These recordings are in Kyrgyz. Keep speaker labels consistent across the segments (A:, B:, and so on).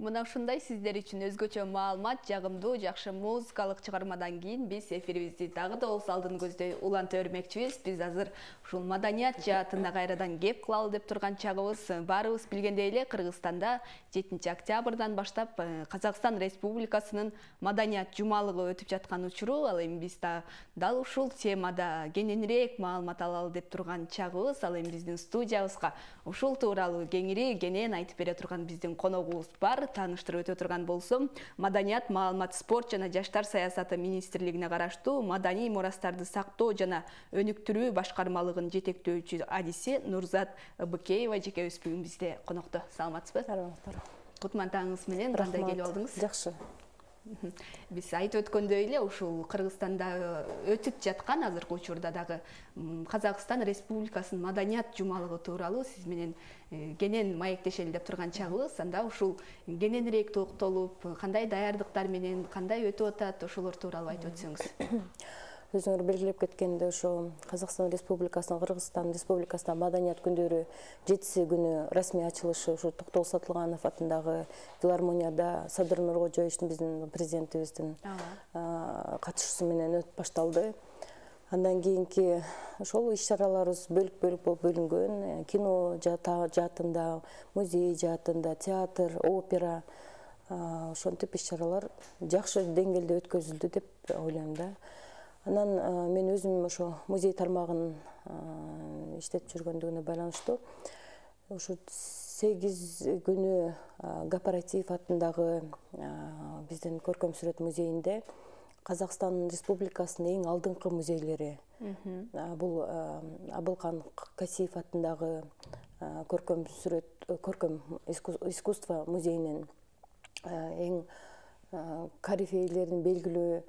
A: мына ушундай сиздер үчүн өзгөчө маалымат жагымдуу жакшы музыкалык чыгармадан кийин биз эфирибизди дагы да болсо алдын көздөй уланта өрмөкчүбүз биз азыр ушул маданият жаатында кайрадан кеп кылалы деп турган чагыбыз баарыбыз билгендей эле кыргызстанда жетинчи октябрдан баштап э, казакстан республикасынын маданият жумалыгы өтүп жаткан учуру. Ал эми биз да дал ушул темада кененирээк маалымат алалы деп турган чагыбыз. Ал эми биздин студиябызга ушул тууралуу кеңири кенен айтып бере турган биздин коногубуз бар тааныштырып өтө турган болсом маданият маалымат спорт жана жаштар саясаты министрлигине караштуу маданий мурастарды сактоо жана өнүктүрүү башкармалыгынын жетектөөчү адиси нурзат ыбыкеева эжекебиз бүгүн бизде конокто саламатсызбы
B: саламатсыздарбы
A: кутман таңыңыз менен кандай келип алдыңыз?
B: Жакшы
A: биз айтып өткөндөй эле ушул кыргызстанда өтүп жаткан азыркы учурда дагы казакстан республикасынын маданият жумалыгы тууралуу сиз менен э, кенен маектешели деп турган чагыбыз. Анда ушул кененирээк токтолуп кандай даярдыктар менен кандай өтүп атат ошолор тууралуу айтып өтсөңүз
B: өзүңөр белгилеп кеткендей ошо казакстан республикасынын кыргызстан республикасында маданият күндөрү жетиси күнү расмий ачылышы ушу токтогул сатылганов атындагы филармонияда садыр нуркожоевичтин биздин президентибиздин катышуусу менен өтүп башталды андан кийинки ошол иш чараларыбыз бөлүк бөлүк болуп бөлүнгөн кино жаатында музей жаатында театр опера ошентип иш чаралар жакшы деңгээлде өткөзүлдү деп ойлойм да анан мен өзім ошо музей тармагын иштетип жүргөндүгүнө байланыштуу. Ушу сегиз күнү гапаратиев атындагы биздин көркөм сүрөт музейинде қазақстан республикасының ең алдыңғы музейлері бұл абылкан касиев атындағы көркөм сүрөт көркөм искусство музейінің ең корифейлерін белгілі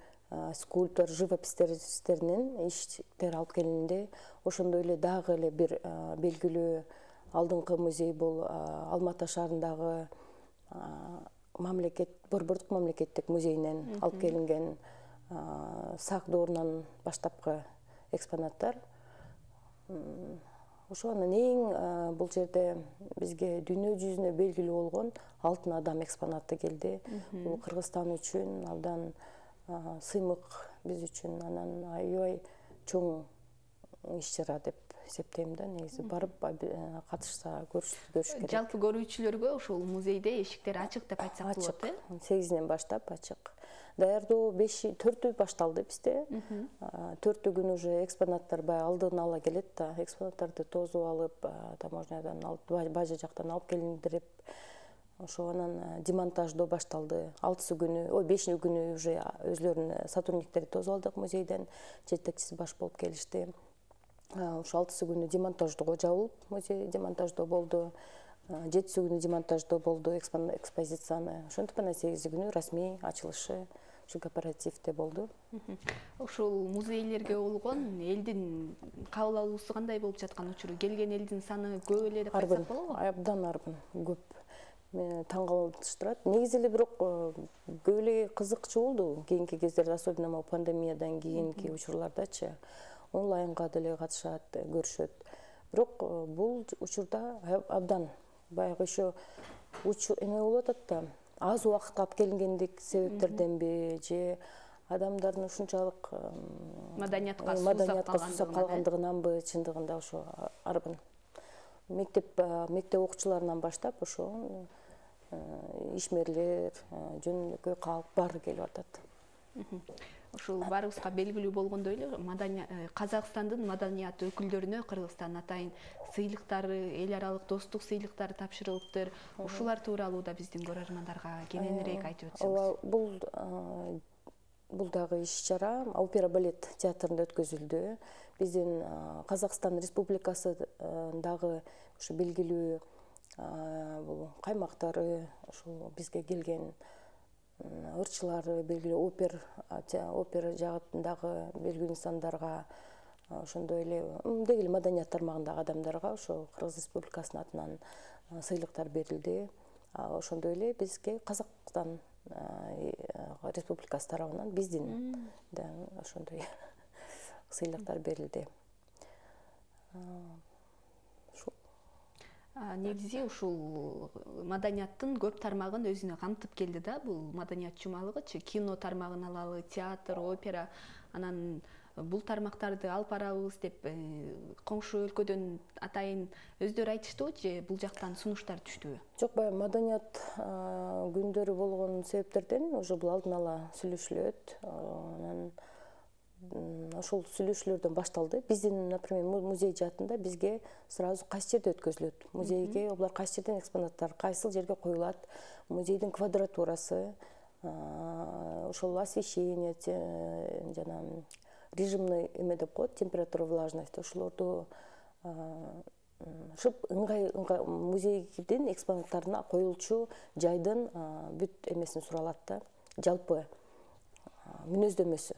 B: скульптор живопистертеринин иштери алып келинди ошондой эле дагы эле бир белгилүү алдыңкы музей бул алма ата шаарындагы мамлекет борбордук мамлекеттик музейинен алып келинген сак доорунан баштапкы экспонаттар. Ошо анан эң бул жерде бизге дүйнө жүзүнө белгилүү болгон алтын адам экспонаты келди. Бул кыргызстан үчүн абдан сыймык биз үчүн анан аябай чоң иш чара деп эсептейм да негизи барып катышса көрүш керек.
A: Жалпы көрүүчүлөргө ушул музейде эшиктер ачык деп айтсак болот э?
B: Сегизинен баштап ачык. Даярдоо беш төртү башталды бизде. Төртү күнү уже экспонаттар баягы алдын ала келет да экспонаттарды тосуп алып таможнядан алып бажа жактан алып келиндирип ошо анан э, демонтаждоо башталды. Алтысы күнү ой бешинчи күнү уже өзүлөрүнүн сотрудниктери тосуп алдык музейден. Жетекчиси баш болуп келишти. Ошо алтысы күнү демонтаждоого жабылып музей демонтаждоо болду. Жетиси күнү демонтаждоо болду экспозицияны. Ошентип анан сегизи күнү расмий ачылышы ушу кооперативде болду.
A: Ушул музейлерге болгон элдин кабыл алуусу кандай болуп жаткан учуру? Келген элдин саны көп эле деп айтсак болобу
B: абдан арбын. Көп мени таң калтырышат негизи эле бирок эле кызыкчу болду кийинки кездерде особенно могу пандемиядан кийинки учурлардачы онлайнга деле катышат көрүшөт бирок бул учурда абдан баягы еще эме болуп атат да аз убакытка алып келингендик себептерденби же адамдардын ушунчалык
A: маданиятка
B: маданиятка суусап калгандыгынанбы чындыгында ошо арбын. Мектеп мектеп окуучуларынан баштап ошо ишмерлер э, жөнөкөй калк баары келип атат.
A: Ушул баарыбызга белгилүү болгондой эле э, казакстандын маданият өкүлдөрүнө кыргызстан атайын сыйлыктары эл аралык достук сыйлыктары тапшырылыптыр. Ушулар тууралуу да биздин көрөрмандарга кененирээк айтып өтсөңүз.
B: ооба бул бул дагы иш чара. Опера балет театрында өткөзүлдү. Биздин казакстан республикасындагы ушу белгилүү бул каймактары ушул бизге келген ырчылары белгилүү опер опера жаатындагы белгилүү инсандарга ошондой эле деги эле маданият тармагындагы адамдарга ошо кыргыз республикасынын атынан сыйлыктар берилди ошондой эле бизге казакстан республикасы тарабынан биздин да ошондой сыйлыктар берилди
A: негизи ушул маданияттын көп тармагын өзүнө камтып келди да бул маданият жумалыгычы кино тармагын алалы театр опера анан бул тармактарды алып барабыз деп э, коңшу өлкөдөн атайын өздөрү айтыштыбы же бул жактан сунуштар түштүбү?
B: Жок баягы маданият күндөрү болгон себептерден уже бул алдын ала сүйлөшүлөт. Анан ошол сүйлөшүүлөрдөн башталды. Биздин например музей жаатында бизге сразу кайсы жерде өткөзүлөт музейге булар кайсы жерден экспонаттар кайсыл жерге коюлат? Музейдин квадратурасы ошол освещение жана режимный эме деп коет температура влажность ошолорду ушинтип ыңгай музейдин экспонаттарына коюлчу жайдын бүт эмесин суралат да. Жалпы мүнөздөмөсү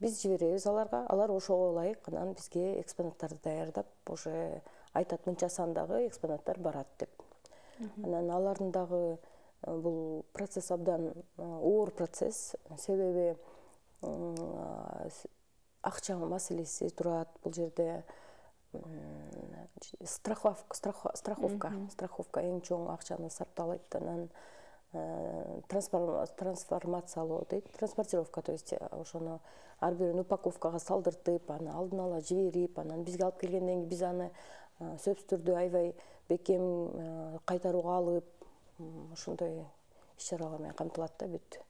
B: биз жиберебиз аларга. Алар ошого ылайык анан бизге экспонаттарды даярдап уже айтат мынча сандагы экспонаттар барат деп. Анан алардын дагы э, бул процесс абдан э, оор процесс. Себеби акча маселеси турат бул жерде страховка страховка эң чоң акчаны сарпталайт анан трансформациялоо дейт. Транспортировка то есть ошону ар бирин упаковкага салдыртып аны алдын ала жиберип анан бизге алып келгенден кийин биз аны сөзсүздүрдү аябай бекем кайтарууга алып ошондой иш чаралар менен камтылат да бүт.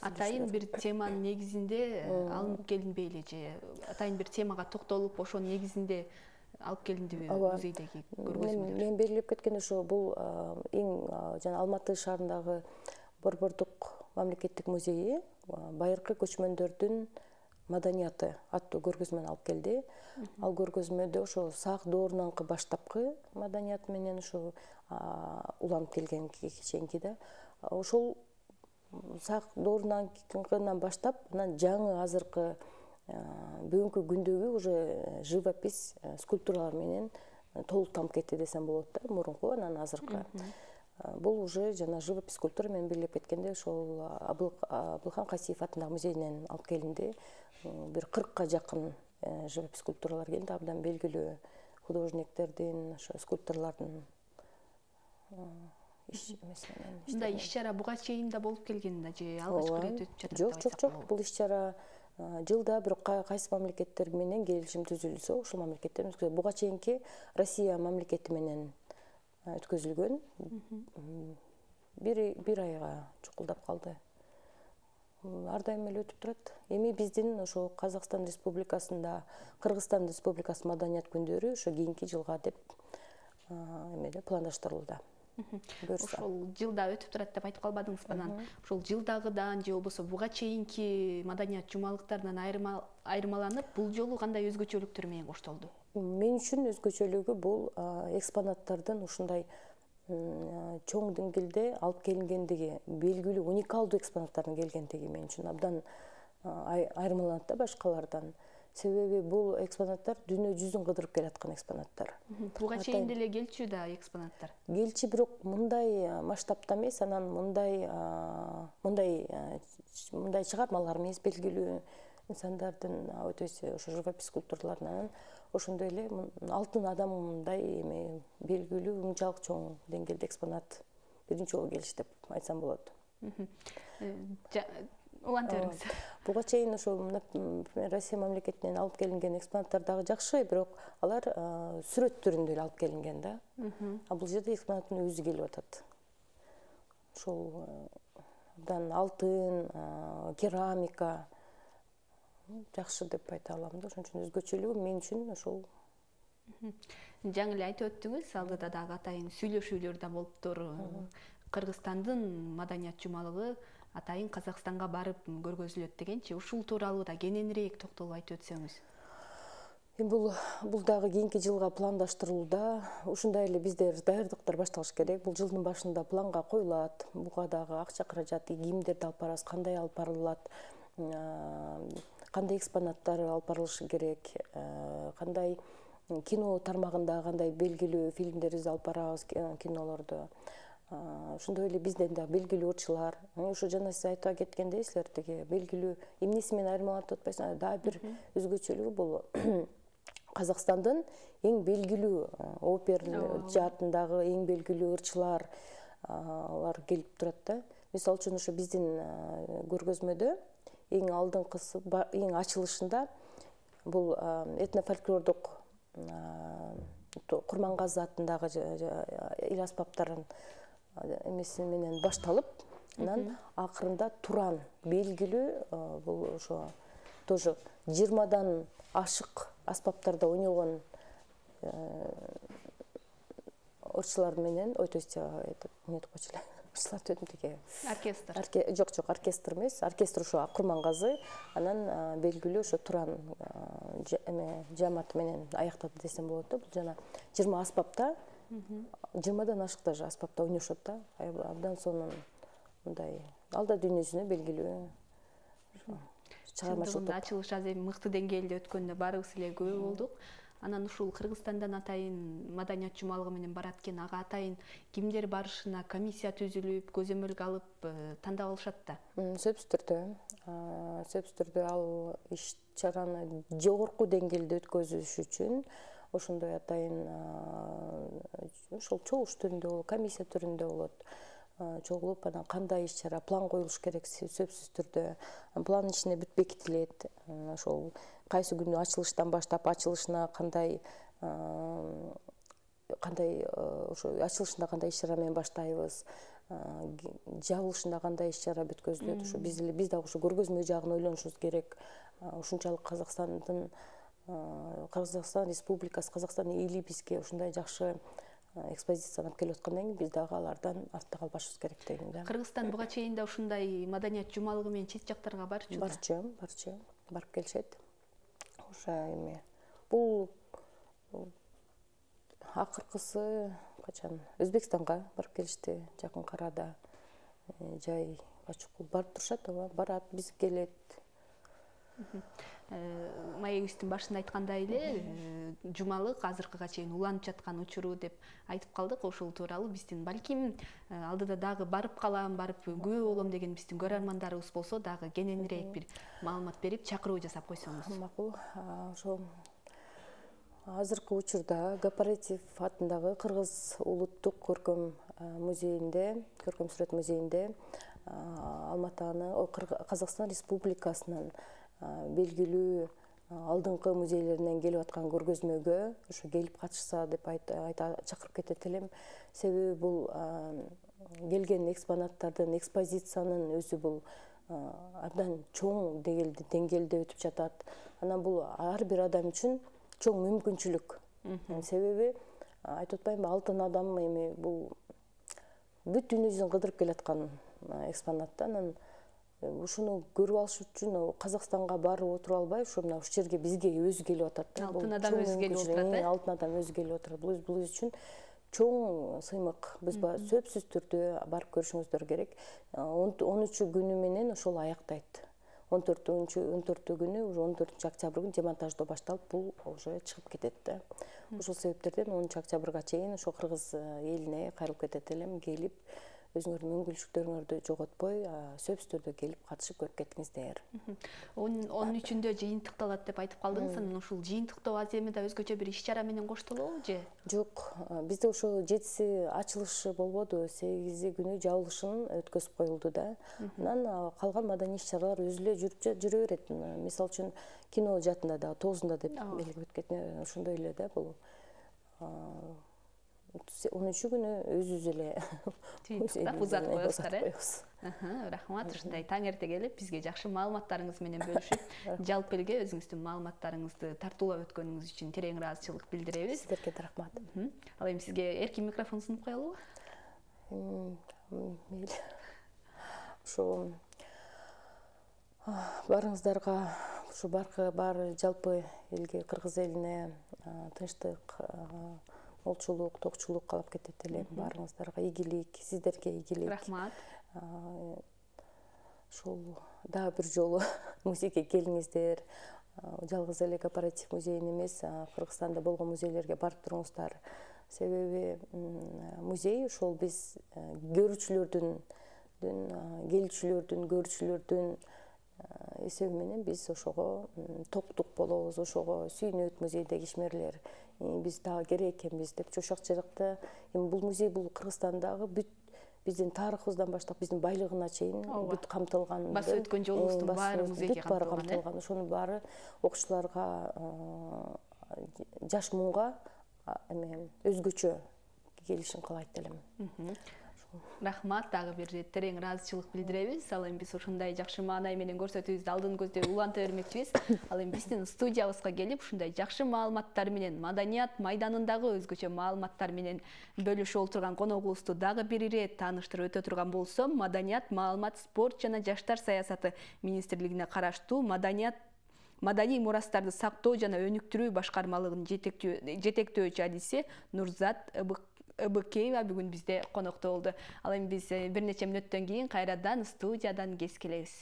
A: Атайын бир теманын негизинде алынып келинбейли же атайын бир темага токтолуп ошонун негизинде алып келиндиби музейдеги көргөзмөлөр
B: мен белгилеп кеткендей ошо бул эң жана алматы шаарындагы борбордук мамлекеттик музейи байыркы көчмөндөрдүн маданияты аттуу көргөзмөнү алып келди. Ал көргөзмөдө ошо сак доорунанкы баштапкы маданият менен ушу уланып келген чейинки да. Ошол сак доорунанкынан баштап анан жаңы азыркы бүгүнкү күндөгү уже живопись скульптуралар менен толуктанып кетти десем болот да мурунку анан азыркы. Бул уже жана живопись скульптура мен белгилеп кеткендей ошол абылхан касиев атындагы музейинен алып келинди бир кыркка жакын э, живопись скульптуралар келди абдан белгилүү художниктердин ошо скульпторлордун
A: иш эмеси менен мындай иш чара буга чейин да болуп келген да же алгачкы ирет өтүп жатат
B: жок жок жок. бул иш чара жылда бирок кайсы мамлекеттер менен келишим түзүлсө ошол мамлекеттер өткөзөт буга чейинки россия мамлекети менен өткөзүлгөн бир бир айга чукулдап калды. Ар дайым эле өтүп турат. Эми биздин ошо казакстан республикасында кыргызстан республикасы маданият күндөрү ошо кийинки жылга деп эмеде пландаштырылууда
A: буюрса ошол жылда өтүп турат деп айтып калбадыңызбы анан ошол жылдагыдан же болбосо буга чейинки маданият жумалыктарынан айырмаланып бул жолу кандай өзгөчөлүктөр менен коштолду?
B: Мен үчүн өзгөчөлүгү бул экспонаттардын ушундай чоң деңгээлде алып келингендиги белгилүү уникалдуу экспонаттардын келгендиги мен үчүн абдан айырмаланат да башкалардан себеби бул экспонаттар дүйнө жүзүн кыдырып келаткан экспонаттар.
A: Буга чейин деле келчү да экспонаттар?
B: Келчү бирок мындай масштабта эмес анан мындай мындай мындай чыгармалар эмес белгилүү инсандардын то есть ошо живопись скульптураларын анан ошондой эле алтын адамдай эме белгилүү мынчалык чоң деңгээлде экспонат биринчи жолу келишти деп айтсам болот.
A: Уланта бериңиз
B: буга чейин ошо россия мамлекетинен алып келинген экспонаттар дагы жакшы бирок алар сүрөт түрүндө эле алып келинген да. А бул жерде экспонаттын өзү келип атат. Ошол абдан алтын керамика жакшы деп айта алам да. Ошон үчүн өзгөчөлүгү мен үчүн ошол.
A: Жаңы эле айтып өттүңүз алдыда дагы атайын сүйлөшүүлөр да болуптур. Кыргызстандын маданият жумалыгы атайын казакстанга барып көргөзүлөт дегенчи ушул тууралуу да кененирээк токтолуп айтып өтсөңүз.
B: Эми бул бул дагы кийинки жылга пландаштырылууда ушундай эле биздер даярдыктар башталыш керек. Бул жылдын башында планга коюлат буга дагы акча каражаты кимдерди алып барабыз кандай алып барылат кандай экспонаттар алып барылышы керек э, кандай кино тармагында кандай белгилүү фильмдерибизди алып барабыз кинолорду. Ошондой эле бизден дагы белгилүү ырчылар ушу жана сиз айтып кеткендейсиздер тиги белгилүү эмнеси менен айырмаланып атпайсыңар дагы бир өзгөчөлүгү бул. Казакстандын эң белгилүү опера жаатындагы эң белгилүү ырчылар алар келип турат да. Мисалы үчүн ошо биздин көргөзмөдө эң алдыңкысы эң ачылышында бул этно фольклордук курмангазы атындагы эл аспаптарын эмеси менен башталып анан акырында туран белгилүү бул ошо тоже жыйырмадан ашык аспаптарда ойногон ырчылар менен ой то есть эмне деп койчу эле ырчылар дедим тиги
A: оркестр.
B: Жок жок оркестр эмес. Оркестр ошо курмангазы анан белгилүү ошо туран эме жааматы менен аяктады десем болот да бул жана жыйырма аспапта жыйырмадан ашык даже аспапта ойношот да. Абдан сонун мындай ал да дүйнө жүзүнө белгилүү
A: чыгармачылык ачылыш азыр эми мыкты деңгээлде өткөнүнө баарыбыз эле күбө болдук. Анан ушул кыргызстандан атайын маданият жумалыгы менен барат экен ага атайын кимдер барышына комиссия түзүлүп көзөмөлгө алып э, тандап алышат да.
B: Сөзсүз түрдө сөзсүз түрдө ал иш чараны жогорку деңгээлде өткөзүш үчүн ошондой атайын ошол чогулуш түрүндө болот комиссия түрүндө болот. Чогулуп анан кандай иш чара план коюлуш керек сөзсүз түрдө. Пландын ичинде бүт бекитилет ошол кайсы күнү ачылыштан баштап ачылышына кандай кандай ошо ачылышында кандай иш чара менен баштайбыз? Жабылышында кандай иш чара бүткөзүлөт? Ошо биз эле биз дагы ошо көргөзмө жагын ойлонушубуз керек. Ушунчалык казакстандын казакстан республикасы казакстандын эли бизге ушундай жакшы экспозицияны алып келип аткандан кийин биз дагы алардан артта калбашыбыз керек дейм да.
A: Кыргызстан буга чейин да ушундай маданият жумалыгы менен чет жактарга барчу
B: барчу барчу барып келишет. Ошо эме бул акыркысы качан? Өзбекстанга барып келишти жакынкы арада э, жай ачык барып турушат ооба барат бизге келет.
A: Э, маегибиздин башында айткандай эле э, жумалык азыркыга чейин уланып жаткан учуру деп айтып калдык. Ошол тууралуу биздин балким э, алдыда дагы барып калам барып күбө болом деген биздин көрөрмандарыбыз болсо дагы кененирээк бир маалымат берип чакыруу жасап койсоңуз.
B: Макул ошол азыркы учурда кооператив атындагы кыргыз улуттук көркөм музейинде көркөм сүрөт музейинде алматы казакстан республикасынын белгилүү алдыңкы музейлеринен келип аткан көргөзмөгө ошо келип катышса деп чакырып кетет элем себеби бул келген экспонаттардын экспозициянын өзү бул абдан чоң деңгээлде өтүп жатат. Анан бул ар бир адам үчүн чоң мүмкүнчүлүк. Себеби айтып атпаймынбы алтын адам эми бул бүт дүйнө жүзүн кыдырып келаткан экспонат да анан ушуну көрүп алыш үчүн казакстанга барып отуруп албай ушу мына ушул жерге бизге өзү келип атат да.
A: Алтын адам өзү келип отурат э?
B: алтын адам өзү келип отурат. Бул бул үчүн чоң сыймык. Биз сөзсүз түрдө барып көрүшүңүздөр керек. Он үчү күнү менен ошол аяктайт. Он төртүнчү он төртү күнү уже он төртүнчү октябрь күнү демонтаждоо башталып бул уже чыгып кетет да. Ошол себептерден онунчу октябрга чейин ошо кыргыз элине кайрылып кетет элем келип өзүңөрдүн мүмкүнчүлүктөрүңөрдү жоготпой сөзсүз түрдө келип катышып көрүп кетиңиздер
A: он үчүндө жыйынтыкталат деп айтып калдыңыз анан ушул жыйынтыктоо аземида өзгөчө бир иш чара менен коштолобу же?
B: Жок. Бизде ошо жетиси ачылышы болбоду. Сегизи күнү жабылышын өткөзүп коюлду да. Анан калган маданий иш чаралар өзү эле жүрүп жүрө берет. Мисалы үчүн кино жаатында дагы тогузунда деп белгилеп өткөн ошондой эле да бул он үчү күнү өзүбүз эле
A: узатып коесуздар э рахмат ушундай таң эрте келип бизге жакшы маалыматтарыңыз менен бөлүшүп жалпы элге өзүңүздүн маалыматтарыңызды тартуулап өткөнүңүз үчүн терең ыраазычылык билдиребиз
B: сиздерге да рахмат
A: ал эми сизге эркин микрофон сунуп коелубу
B: мейли ушу баарыңыздарга ушу баары жалпы элге кыргыз элине тынчтык молчулук токчулук каалап кетет элем баарыңыздарга. Ийгилик сиздерге ийгилик
A: рахмат.
B: Ушул дагы бир жолу музейге келиңиздер. Жалгыз эле кооператив музейин эмес кыргызстанда болгон музейлерге барып туруңуздар. Себеби музей ушул биз көрүүчүлөрдүн келүүчүлөрдүн көрүүчүлөрдүн эсеби менен биз ошого токтук болобуз ошого сүйүнөт музейдеги ишмерлер биз дагы керек экенбиз деп ошол жакта эми бул музей бул кыргызстандагы бүт биздин тарыхыбыздан баштап биздин байлыгына чейин бүт камтылган
A: басып өткөн жолубуздун баары музейге
B: бүт баары камтылган ошонун баары окуучуларга жаш муунга эме өзгөчө келишин каалайт элем
A: рахмат дагы бир ирет терең ыраазычылык билдиребиз ал эми биз ушундай жакшы маанай менен көрсөтүүбүздү алдын көздөй уланта бермекчибиз ал эми биздин студиябызга келип ушундай жакшы маалыматтар менен маданият майданындагы өзгөчө маалыматтар менен бөлүшүп отурган коногубузду дагы бир ирет тааныштырып өтө турган болсом маданият маалымат спорт жана жаштар саясаты министрлигине караштуу маданият маданий мурастарды сактоо жана өнүктүрүү башкармалыгынын жетектөөчү адиси нурзат ыбыкеева бүгүн бизде конокто болду. Ал эми биз э, бир нече мүнөттөн кийин кайрадан студиядан кез келебиз